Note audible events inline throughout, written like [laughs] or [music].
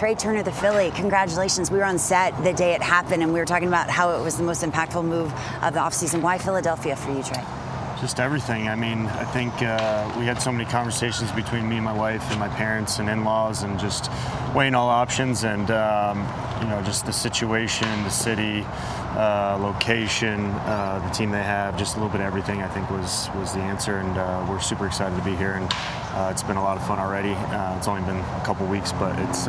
Trea Turner, the Philly, congratulations. We were on set the day it happened, and we were talking about how it was the most impactful move of the offseason. Why Philadelphia for you, Trea? Just everything. I mean, I think uh, we had so many conversations between me and my wife and my parents and in-laws, and just weighing all options and um, you know just the situation, the city, uh, location, uh, the team they have, just a little bit of everything. I think was was the answer, and uh, we're super excited to be here. And uh, it's been a lot of fun already. Uh, it's only been a couple weeks, but it's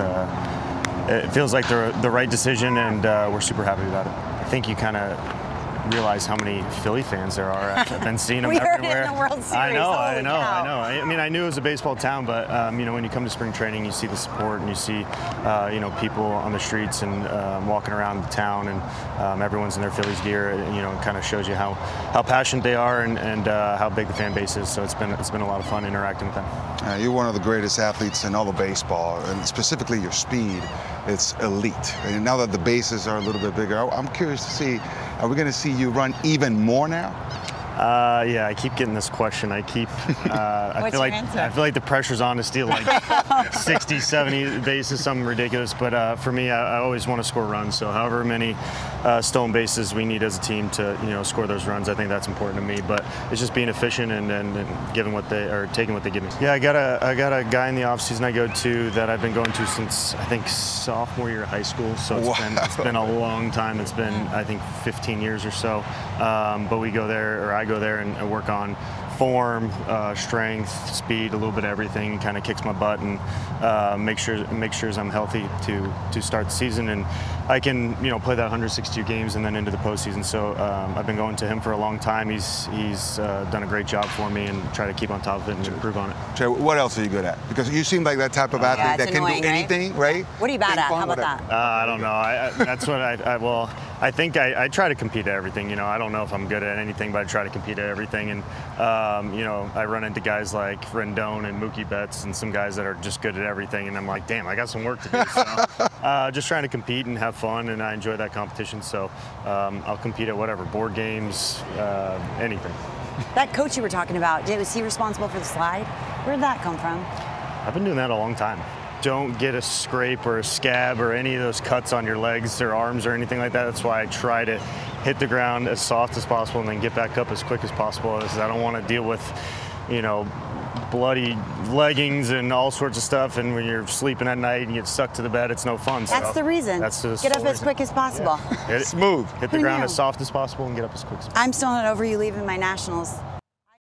it feels like the the right decision, and we're super happy about it. I think you kind of realize how many Philly fans there are. I've been [laughs] seeing them we everywhere. Heard it in the World Series. I know, Holy I know, cow. I know. I mean, I knew it was a baseball town, but um, you know, when you come to spring training, you see the support and you see, uh, you know, people on the streets and um, walking around the town, and um, everyone's in their Phillies gear. And, you know, it kind of shows you how, how passionate they are and, and uh, how big the fan base is. So it's been it's been a lot of fun interacting with them. Uh, you're one of the greatest athletes in all of baseball, and specifically your speed. It's elite. And now that the bases are a little bit bigger, I'm curious to see are we going to see you run even more now? Uh, yeah, I keep getting this question. I keep. [laughs] Uh, I What's feel like answer? I feel like the pressure's on to steal like [laughs] 60, 70 bases, something ridiculous. But uh, for me, I, I always want to score runs. So however many uh, stolen bases we need as a team to you know score those runs, I think that's important to me. But it's just being efficient and, and, and giving what they are taking what they give me. Yeah, I got a I got a guy in the offseason I go to that I've been going to since I think sophomore year of high school. So it's Wow. been it's been a long time. It's been I think 15 years or so. Um, but we go there, or I go there and, and work on form, uh, strength, speed, a little bit of everything. Kind of kicks my butt and uh, make sure make sure I'm healthy to to start the season and I can you know play that 162 games and then into the postseason. So um, I've been going to him for a long time. He's he's uh, done a great job for me and try to keep on top of it and improve on it. Trea, what else are you good at? Because you seem like that type of athlete Yeah, it's that can annoying, do anything, right? What are you bad Ping at? pong, How about whatever. that? Uh, I don't know. I, I, that's what I, I well. I think I, I try to compete at everything. You know, I don't know if I'm good at anything, but I try to compete at everything. And um, you know, I run into guys like Rendon and Mookie Betts and some guys that are just good at everything. And I'm like, damn, I got some work to do. So, [laughs] uh, just trying to compete and have fun, and I enjoy that competition. So um, I'll compete at whatever board games, uh, anything. That coach you were talking about, was he responsible for the slide? Where did that come from? I've been doing that a long time. Don't get a scrape or a scab or any of those cuts on your legs or arms or anything like that. That's why I try to hit the ground as soft as possible and then get back up as quick as possible. Is I don't want to deal with, you know, bloody leggings and all sorts of stuff. And when you're sleeping at night and you get stuck to the bed, it's no fun. That's so the reason. That's the Get up sole as reason. quick as possible. Hit it- Smooth. Hit the Who ground knew? as soft as possible and get up as quick as possible. I'm still not over you leaving my nationals.